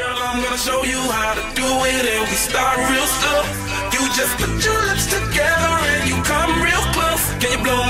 Girl, I'm gonna show you how to do it and we start real slow. You just put your lips together and you come real close. Can you blow